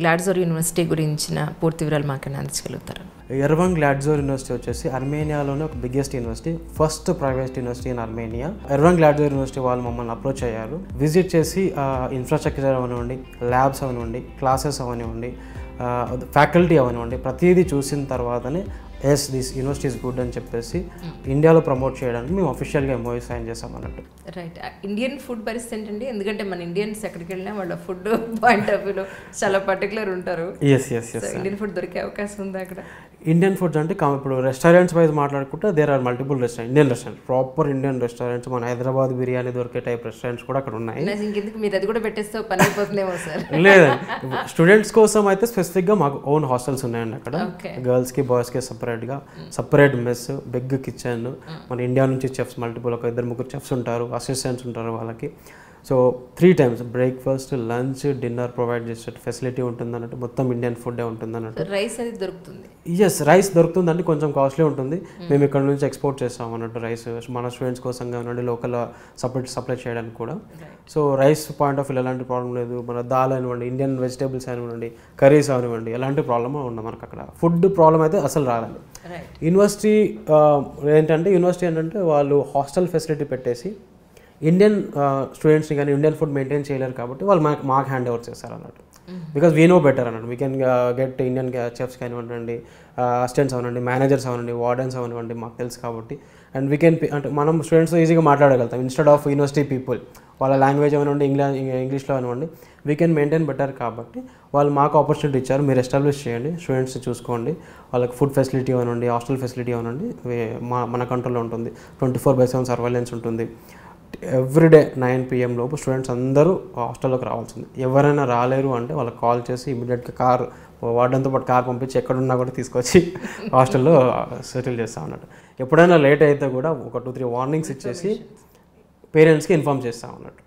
గ్లాడ్జోర్ university గురించిన పూర్తి వివరాలు మాకు అందించగలుగుతారు? ఎర్వంగ్ గ్లాడ్జోర్ యూనివర్సిటీ వచ్చేసి అర్మేనియాలోనే ఒక biggest university first private university in Armenia. Yerevan Gladzor university వాళ్ళు మమ్మల్ని అప్రోచ్ అయ్యారు. విజిట్ చేసి ఇన్ఫ్రాస్ట్రక్చర్ అవనివ్వండి ల్యాబ్స్ అవనివ్వండి క్లాసెస్ అవనివ్వండి ఫ్యాకల్టీ అవనివ్వండి ప్రతిదీ చూసిన తర్వాతనే yes this university is good అని చెప్పేసి ఇండియాలో ప్రమోట్ చేయడానికి మేము అఫీషియల్గా ఎంఓయూ సైన్ చేసాం అన్నట్టు. రైట్ ఇండియన్ ఫుడ్ పరిస్థితి ఏంటండి? ఎందుకంటే మన ఇండియన్స్ ఎక్కడికి వెళ్ళినా వాళ్ళ ఫుడ్ పాయింట్ ఆఫ్ వ్యూలో చాలా పర్టికులర్ ఉంటారు. Yes yes yes Indian food దొరికే అవకాశం ఉందా అక్కడ? ఇండియన్ ఫుడ్స్ అంటే ఇప్పుడు రెస్టారెంట్స్ వైజ్ మాట్లాడుకుంటే there are multiple restaurant Indian restaurant proper Indian restaurants మన హైదరాబాద్ బిర్యానీ దొరికే టైప్ రెస్టారెంట్స్ కూడా అక్కడ ఉన్నాయి. లేదండి స్టూడెంట్స్ కోసం అయితే స్పెసిఫిక్గా మాకు ఓన్ హాస్టల్స్ ఉన్నాయండి అక్కడ. గర్ల్స్కి బాయ్స్కి సపరేట్గా సపరేట్ మెస్ బిగ్ కిచెన్ మన ఇండియా నుంచి చెఫ్స్ మల్టిపుల్ ఒక ఇద్దరు ముగ్గురు చెఫ్స్ ఉంటారు అసిస్టెంట్స్ ఉంటారు వాళ్ళకి. So three times breakfast lunch dinner provide చేసే ఫెసిలిటీ ఉంటుంది అన్నట్టు మొత్తం ఇండియన్ ఫుడ్ ఉంటుంది అన్నట్టు రైస్ అది దొరుకుతుంది. ఎస్ రైస్ దొరుకుతుందండి కొంచెం కాస్ట్లీ ఉంటుంది. మేము ఇక్కడ నుంచి ఎక్స్పోర్ట్ చేస్తాం అన్నట్టు రైస్ మన స్టూడెంట్స్ కోసం కానివ్వండి లోకల్ సపరేట్ సప్లై చేయడానికి కూడా. So rice point of view ఎలాంటి ప్రాబ్లం లేదు. మన దాల్ అనివ్వండి ఇండియన్ వెజిటేబుల్స్ అనివ్వండి కర్రీస్ అనివ్వండి ఎలాంటి ప్రాబ్లమ్ ఉండదు మనకు అక్కడ. ఫుడ్ ప్రాబ్లం అయితే అసలు రాదండి. రైట్ యూనివర్సిటీ ఏంటంటే యూనివర్సిటీ ఏంటంటే వాళ్ళు హాస్టల్ ఫెసిలిటీ పెట్టేసి ఇండియన్ స్టూడెంట్స్ని కానీ ఇండియన్ ఫుడ్ మెయింటైన్ చేయలేరు కాబట్టి వాళ్ళు మాకు మాకు హ్యాండ్ ఓవర్ చేస్తారు అన్నట్టు బికాస్ వీ నో బెటర్ అన్నట్టు we can get Indian chefs కానివ్వండి అసిస్టెంట్స్ అవనండి మేనేజర్స్ అవనండి వార్డెన్స్ అవనివ్వండి మాకు తెలుసు కాబట్టి. అండ్ వీ కెన్ అంటే మనం స్టూడెంట్స్ ఈజీగా మాట్లాడగలుగుతాం. ఇన్స్టెడ్ ఆఫ్ యూనివర్సిటీ పీపుల్ వాళ్ళ లాంగ్వేజ్ అవనివ్వండి ఇంగ్లా ఇంగ్లీష్లో అవనివ్వండి వీ కెన్ మెయింటైన్ బెటర్ కాబట్టి వాళ్ళు మాకు ఆపర్చునిటీ ఇచ్చారు. మీరు ఎస్టాబ్లిష్ చేయండి. స్టూడెంట్స్ చూసుకోండి. వాళ్ళకి ఫుడ్ ఫెసిలిటీ అవనండి హాస్టల్ ఫెసిలిటీ అవనండి వే- మా మన కంట్రోల్లో ఉంటుంది. Twenty four by seven surveillance ఉంటుంది. ఎవ్రీడే నైన్ పిఎం లోపు స్టూడెంట్స్ అందరూ హాస్టల్లోకి రావాల్సింది. ఎవరైనా రాలేరు అంటే వాళ్ళకి కాల్ చేసి ఇమీడియట్గా కార్ వార్డెన్తో పాటు కార్ పంపించి ఎక్కడున్నా కూడా తీసుకొచ్చి హాస్టల్లో సెటిల్ చేస్తాం అన్నట్టు ఎప్పుడైనా లేట్ అయితే కూడా ఒక టూ త్రీ వార్నింగ్స్ ఇచ్చేసి పేరెంట్స్కి ఇన్ఫామ్ చేస్తాం అన్నట్టు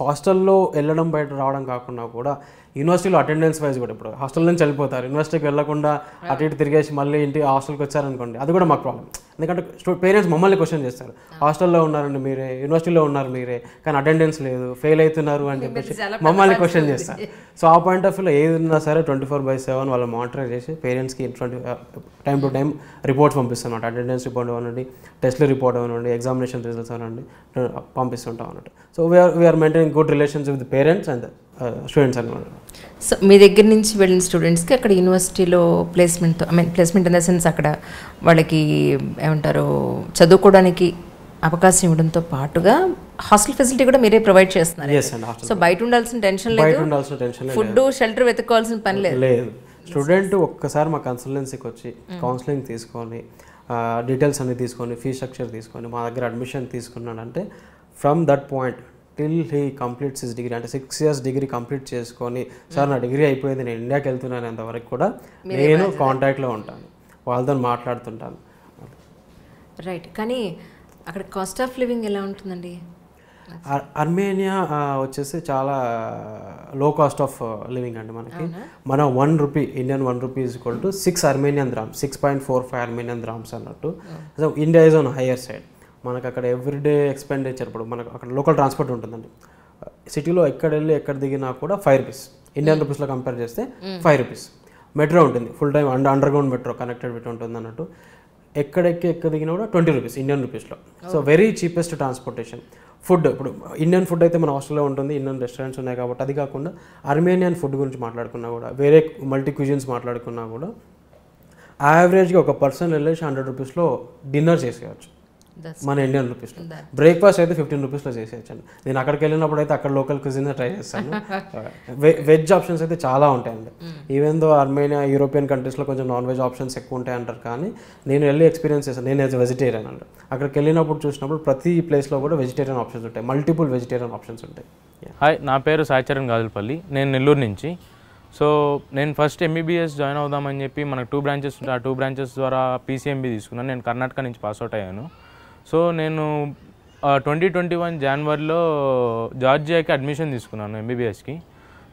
హాస్టల్లో వెళ్ళడం బయట రావడం కాకుండా కూడా యూనివర్సిటీలో అటెండెన్స్ వైజ్ కూడా ఇప్పుడు హాస్టల్ నుంచి వెళ్ళిపోతారు. యూనివర్సిటీకి వెళ్ళకుండా అటు ఇటు తిరిగేసి మళ్ళీ ఇంటి హాస్టల్కి వచ్చారనుకోండి అది కూడా మాకు ప్రాబ్లం ఎందుకంటే పేరెంట్స్ మమ్మల్ని క్వశ్చన్ చేస్తారు. హాస్టల్లో ఉన్నారండి మీరే యూనివర్సిటీలో ఉన్నారు మీరే కానీ అటెండెన్స్ లేదు ఫెయిల్ అవుతున్నారు అని చెప్పేసి మమ్మల్ని క్వశ్చన్ చేస్తారు. సో ఆ పాయింట్ ఆఫ్ వ్యూలో ఏది ఉన్నా సరే ట్వంటీ ఫోర్ బై సెవెన్ వాళ్ళు మానిటర్ చేసి పేరెంట్స్కి twenty time to time reports పంపిస్తున్నమాట attendance report అవ్వనండి టెస్ట్లు రిపోర్ట్ అవ్వనండి ఎగ్జామినేషన్ రిజల్ట్స్ అవ్వనండి పంపిస్తుంటాం అన్నట్టు so we are we are maintain good relations with parents and students అనమాట సో మీ దగ్గర నుంచి వెళ్ళిన స్టూడెంట్స్కి అక్కడ యూనివర్సిటీలో placement I mean placement in the sense అక్కడ వాళ్ళకి ఏమంటారు చదువుకోవడానికి అవకాశం ఇవ్వడంతో పాటుగా హాస్టల్ ఫెసిలిటీ కూడా మీరే ప్రొవైడ్ చేస్తున్నారు. సో బయట ఉండాల్సిన టెన్షన్ లేదు. ఫుడ్ షెల్టర్ వెతుక్కోవాల్సిన పని లేదు. లేదు. స్టూడెంట్ ఒక్కసారి మా కన్సల్టెన్సీకి వచ్చి కౌన్సిలింగ్ తీసుకొని డీటెయిల్స్ అన్ని తీసుకొని ఫీ స్ట్రక్చర్ తీసుకొని మా దగ్గర admission తీసుకున్నాడంటే from that point till he completes his degree అంటే సిక్స్ ఇయర్స్ డిగ్రీ కంప్లీట్ చేసుకొని సార్ నా డిగ్రీ అయిపోయింది నేను ఇండియాకి వెళ్తున్నాను అంతవరకు కూడా నేను కాంటాక్ట్లో ఉంటాను. వాళ్ళతో మాట్లాడుతుంటాను. రైట్ కానీ అక్కడ కాస్ట్ ఆఫ్ లివింగ్ ఎలా ఉంటుందండి? అర్- అర్మేనియా వచ్చేసి చాలా లో కాస్ట్ ఆఫ్ లివింగ్ అండి మనకి. మన one rupee Indian one rupee is equal to six Armenian drams six point four five Armenian drams అన్నట్టు. So India is on higher side మనకు అక్కడ ఎవ్రీడే ఎక్స్పెండిచర్ ఇప్పుడు మనకు అక్కడ లోకల్ ట్రాన్స్పోర్ట్ ఉంటుందండి. సిటీలో ఎక్కడ వెళ్ళి ఎక్కడ దిగినా కూడా ఫైవ్ రూపీస్ ఇండియన్ రూపీస్లో కంపేర్ చేస్తే ఫైవ్ రూపీస్ మెట్రో ఉంటుంది. Full time under underground metro connected with ఉంటుంది అన్నట్టు. ఎక్కడెక్కి ఎక్కడ దిగినా కూడా ట్వంటీ రూపీస్ ఇండియన్ రూపీస్లో so very cheapest transportation food ఇప్పుడు ఇండియన్ ఫుడ్ అయితే మన హాస్టల్లో ఉంటుంది ఇండియన్ రెస్టారెంట్స్ ఉన్నాయి కాబట్టి అది కాకుండా అర్మేనియన్ ఫుడ్ గురించి మాట్లాడుకున్నా కూడా వేరే మల్టీ క్యూజిన్స్ మాట్లాడుకున్నా కూడా యావరేజ్గా ఒక పర్సన్ వెళ్ళేసి హండ్రెడ్ రూపీస్లో డిన్నర్ చేసేయచ్చు. మన ఇండియన్ రూపీస్లో బ్రేక్ఫాస్ట్ అయితే ఫిఫ్టీన్ రూపీస్లో చేసేయచ్చండి. నేను అక్కడికి వెళ్ళినప్పుడు అయితే అక్కడ లోకల్ క్విజిన్ ట్రై చేస్తాను. వెజ్ ఆప్షన్స్ అయితే చాలా ఉంటాయండి. ఈవెన్ దో అర్మేనియా యూరోపియన్ కంట్రీస్లో కొంచెం నాన్ వెజ్ ఆప్షన్స్ ఎక్కువ ఉంటాయి అంటారు కానీ నేను వెళ్ళి ఎక్స్పీరియన్స్ చేశాను. నేను యాజ్ వెజిటేరియన్ అండి. అక్కడికి వెళ్ళినప్పుడు చూసినప్పుడు ప్రతి ప్లేస్లో కూడా వెజిటేరియన్ ఆప్షన్స్ ఉంటాయి. మల్టిపుల్ వెజిటేరియన్ ఆప్షన్స్ ఉంటాయి. హాయ్ నా పేరు సాయిచరణ్ గాజులపల్లి. నేను నెల్లూరు నుంచి. సో నేను ఫస్ట్ ఎంబీబీఎస్ జాయిన్ అవుదామని చెప్పి మనకు టూ బ్రాంచెస్ ఉంటాయి. ఆ టూ బ్రాంచెస్ ద్వారా పీసీఎంబీ తీసుకున్నాను. నేను కర్ణాటక నుంచి పాస్ అవుట్ అయ్యాను. సో నేను ట్వంటీ ట్వంటీ వన్ జనవరిలో జార్జియాకి అడ్మిషన్ తీసుకున్నాను ఎంబీబీఎస్కి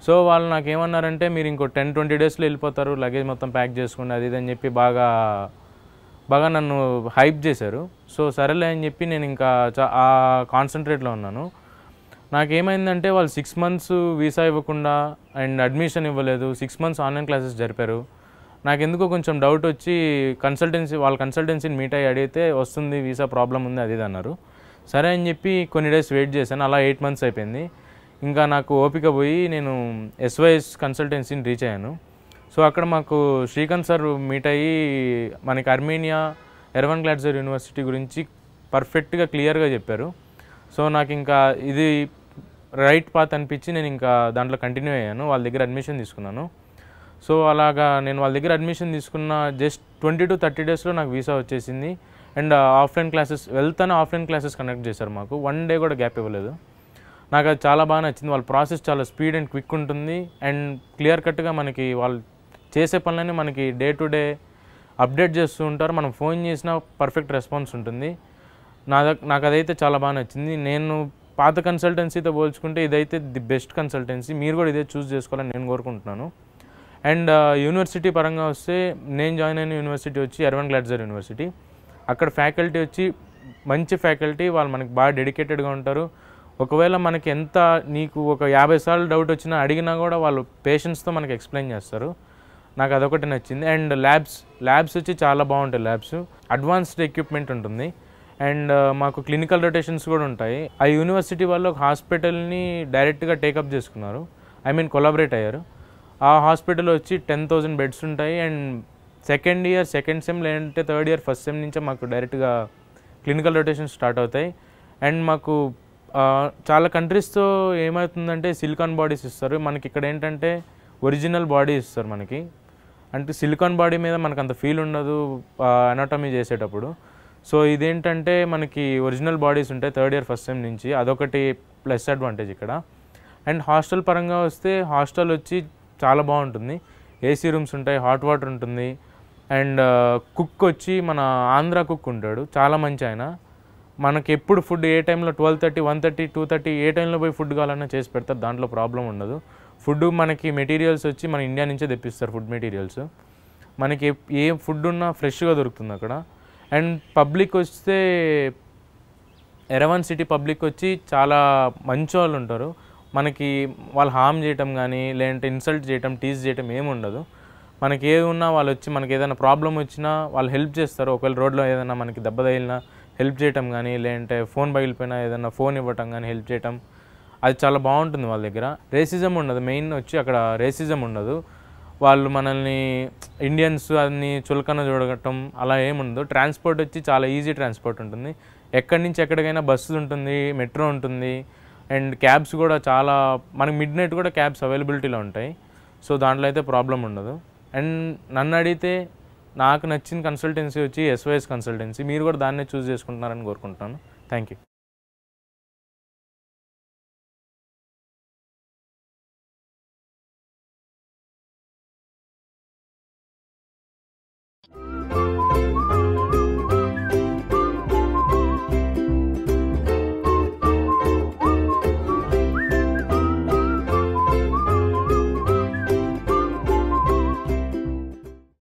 సో వాళ్ళు నాకు ఏమన్నారంటే మీరు ఇంకో టెన్ ట్వంటీ డేస్లో వెళ్ళిపోతారు లగేజ్ మొత్తం ప్యాక్ చేసుకోండి అది ఇది అని చెప్పి బాగా బాగా నన్ను హైప్ చేశారు. సో సరేలే అని చెప్పి నేను ఇంకా ఆ కాన్సన్ట్రేట్లో ఉన్నాను. నాకేమైందంటే వాళ్ళు సిక్స్ మంత్స్ వీసా ఇవ్వకుండా అండ్ అడ్మిషన్ ఇవ్వలేదు. సిక్స్ మంత్స్ ఆన్లైన్ క్లాసెస్ జరిపారు. నాకు ఎందుకో కొంచెం డౌట్ వచ్చి కన్సల్టెన్సీ వాళ్ళ కన్సల్టెన్సీని మీట్ అయ్యి అడిగితే వస్తుంది వీసా ప్రాబ్లం ఉంది అది ఇది అన్నారు. సరే అని చెప్పి కొన్ని డేస్ వెయిట్ చేశాను అలా ఎయిట్ మంత్స్ అయిపోయింది. ఇంకా నాకు ఓపిక పోయి నేను ఎస్వైఎస్ కన్సల్టెన్సీని రీచ్ అయ్యాను. సో అక్కడ మాకు శ్రీకాంత్ సార్ మీట్ అయ్యి మనకి అర్మేనియా ఎర్వన్ గ్లాడ్జర్ యూనివర్సిటీ గురించి పర్ఫెక్ట్గా క్లియర్గా చెప్పారు. సో నాకు ఇంకా ఇది రైట్ పాత్ అనిపించి నేను ఇంకా దాంట్లో కంటిన్యూ అయ్యాను వాళ్ళ దగ్గర అడ్మిషన్ తీసుకున్నాను. సో అలాగా నేను వాళ్ళ దగ్గర అడ్మిషన్ తీసుకున్న జస్ట్ ట్వంటీ టు థర్టీ డేస్లో నాకు వీసా వచ్చేసింది. అండ్ ఆఫ్లైన్ క్లాసెస్ వెళ్తానే ఆఫ్లైన్ క్లాసెస్ కండక్ట్ చేశారు మాకు. వన్ డే కూడా గ్యాప్ ఇవ్వలేదు. నాకు అది చాలా బాగా నచ్చింది. వాళ్ళ ప్రాసెస్ చాలా స్పీడ్ అండ్ క్విక్ ఉంటుంది. అండ్ క్లియర్ కట్గా మనకి వాళ్ళు చేసే పనులన్నీ మనకి డే టు డే అప్డేట్ చేస్తూ ఉంటారు. మనం ఫోన్ చేసినా పర్ఫెక్ట్ రెస్పాన్స్ ఉంటుంది. నా నాకు అదైతే చాలా బాగా నచ్చింది. నేను పాత కన్సల్టెన్సీతో పోల్చుకుంటే ఇదైతే ది బెస్ట్ కన్సల్టెన్సీ మీరు కూడా ఇదే చూస్ చేసుకోవాలని నేను కోరుకుంటున్నాను. అండ్ యూనివర్సిటీ పరంగా వస్తే నేను జాయిన్ అయిన యూనివర్సిటీ వచ్చి ఎర్వన్ గ్లాడ్జర్ యూనివర్సిటీ. అక్కడ ఫ్యాకల్టీ వచ్చి మంచి ఫ్యాకల్టీ వాళ్ళు మనకి బాగా డెడికేటెడ్గా ఉంటారు. ఒకవేళ మనకి ఎంత నీకు ఒక యాభై సార్లు డౌట్ వచ్చినా అడిగినా కూడా వాళ్ళు పేషెంట్స్తో మనకి ఎక్స్ప్లెయిన్ చేస్తారు. నాకు అదొకటి నచ్చింది. అండ్ ల్యాబ్స్ ల్యాబ్స్ వచ్చి చాలా బాగుంటాయి ల్యాబ్స్. అడ్వాన్స్డ్ ఎక్విప్మెంట్ ఉంటుంది. అండ్ మాకు క్లినికల్ రొటేషన్స్ కూడా ఉంటాయి. ఆ యూనివర్సిటీ వాళ్ళు ఒక హాస్పిటల్ని డైరెక్ట్గా టేకప్ చేసుకున్నారు. ఐ మీన్ కొలాబరేట్ అయ్యారు. ఆ హాస్పిటల్ వచ్చి టెన్ థౌజండ్ బెడ్స్ ఉంటాయి. And second year second sem లేదంటే థర్డ్ ఇయర్ ఫస్ట్ సెమ్ నుంచే మాకు డైరెక్ట్గా క్లినికల్ రొటేషన్ స్టార్ట్ అవుతాయి. అండ్ మాకు చాలా కంట్రీస్తో ఏమవుతుందంటే సిలికాన్ బాడీస్ ఇస్తారు. మనకి ఇక్కడ ఏంటంటే ఒరిజినల్ బాడీ ఇస్తారు మనకి. అంటే సిలికాన్ బాడీ మీద మనకు అంత ఫీల్ ఉండదు అనాటమీ చేసేటప్పుడు. సో ఇదేంటంటే మనకి ఒరిజినల్ బాడీస్ ఉంటాయి థర్డ్ ఇయర్ ఫస్ట్ సెమ్ నుంచి. అదొకటి ప్లస్ అడ్వాంటేజ్ ఇక్కడ. అండ్ హాస్టల్ పరంగా వస్తే హాస్టల్ వచ్చి చాలా బాగుంటుంది. ఏసీ రూమ్స్ ఉంటాయి హాట్ వాటర్ ఉంటుంది. అండ్ కుక్ వచ్చి మన ఆంధ్ర కుక్ ఉంటాడు. చాలా మంచి ఆయన. మనకి ఎప్పుడు ఫుడ్ ఏ టైంలో twelve thirty one thirty two thirty ఏ టైంలో పోయి ఫుడ్ కావాలన్నా చేసి పెడతారు. దాంట్లో ప్రాబ్లం ఉండదు. ఫుడ్ మనకి మెటీరియల్స్ వచ్చి మన ఇండియా నుంచే తెప్పిస్తారు ఫుడ్ మెటీరియల్స్. మనకి ఏ- ఫుడ్ ఉన్నా ఫ్రెష్గా దొరుకుతుంది అక్కడ. అండ్ పబ్లిక్ వస్తే ఎరవన్ సిటీ పబ్లిక్ వచ్చి చాలా మంచి వాళ్ళు ఉంటారు. మనకి వాళ్ళు హామ్ చేయటం కానీ లేదంటే ఇన్సల్ట్ చేయటం టీజ్ చేయటం ఏమి ఉండదు. మనకి ఏది ఉన్నా వాళ్ళు వచ్చి మనకి ఏదైనా ప్రాబ్లం వచ్చినా వాళ్ళు హెల్ప్ చేస్తారు. ఒకవేళ రోడ్లో ఏదైనా మనకి దెబ్బ తగిలినా హెల్ప్ చేయటం కానీ లేదంటే ఫోన్ పగిలిపోయినా ఏదైనా ఫోన్ ఇవ్వటం కానీ హెల్ప్ చేయటం అది చాలా బాగుంటుంది వాళ్ళ దగ్గర. రేసిజం ఉండదు. మెయిన్ వచ్చి అక్కడ రేసిజం ఉండదు. వాళ్ళు మనల్ని ఇండియన్స్ అన్ని చులకన చూడటం అలా ఏముండదు ట్రాన్స్పోర్ట్ వచ్చి చాలా ఈజీ ట్రాన్స్పోర్ట్ ఉంటుంది. ఎక్కడి నుంచి ఎక్కడికైనా బస్సులు ఉంటుంది మెట్రో ఉంటుంది. అండ్ క్యాబ్స్ కూడా చాలా మనకి మిడ్ నైట్ కూడా క్యాబ్స్ అవైలబిలిటీలో ఉంటాయి. సో దాంట్లో అయితే ప్రాబ్లం ఉండదు. అండ్ నన్ను అడిగితే నాకు నచ్చిన కన్సల్టెన్సీ వచ్చి ఎస్వైఎస్ కన్సల్టెన్సీ. మీరు కూడా దాన్నే చూస్ చేసుకుంటున్నారని కోరుకుంటున్నాను. Thank you